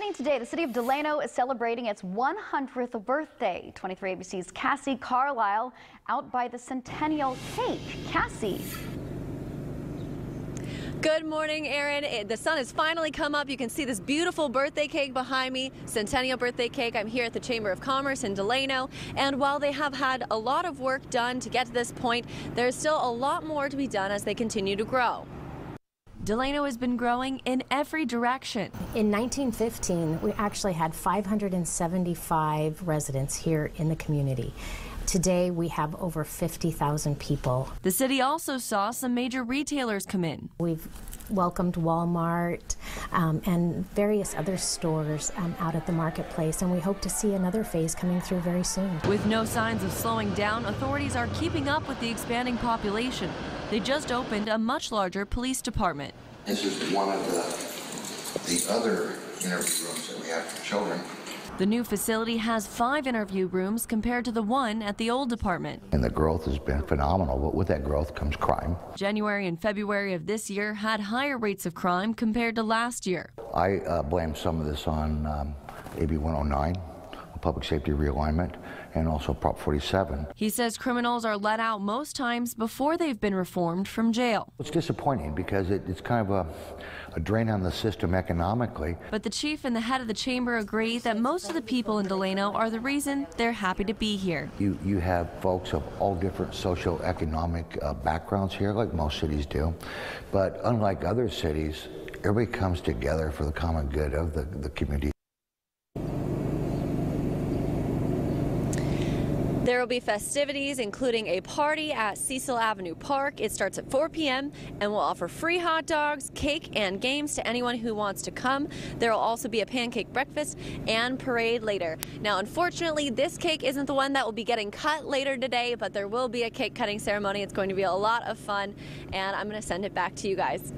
Happening today, the city of Delano is celebrating its 100th birthday. 23 ABC's Cassie Carlisle out by the Centennial Cake. Cassie. Good morning, Aaron. The sun has finally come up. You can see this beautiful birthday cake behind me, Centennial birthday cake. I'm here at the Chamber of Commerce in Delano. And while they have had a lot of work done to get to this point, there's still a lot more to be done as they continue to grow. Delano has been growing in every direction. In 1915, we actually had 575 residents here in the community. Today, we have over 50,000 people. The city also saw some major retailers come in. We've welcomed Walmart um, and various other stores um, out at the marketplace, and we hope to see another phase coming through very soon. With no signs of slowing down, authorities are keeping up with the expanding population. They just opened a much larger police department. This is one of the, the other interview rooms that we have for children. The new facility has five interview rooms compared to the one at the old department. And the growth has been phenomenal, but with that growth comes crime. January and February of this year had higher rates of crime compared to last year. I uh, blame some of this on um, AB 109 public safety realignment, and also Prop 47. He says criminals are let out most times before they've been reformed from jail. It's disappointing because it, it's kind of a, a drain on the system economically. But the chief and the head of the chamber agree that most of the people in Delano are the reason they're happy to be here. You, you have folks of all different socioeconomic uh, backgrounds here, like most cities do. But unlike other cities, everybody comes together for the common good of the, the community. There will be festivities, including a party at Cecil Avenue Park. It starts at 4 p.m. and will offer free hot dogs, cake, and games to anyone who wants to come. There will also be a pancake breakfast and parade later. Now, unfortunately, this cake isn't the one that will be getting cut later today, but there will be a cake cutting ceremony. It's going to be a lot of fun, and I'm going to send it back to you guys.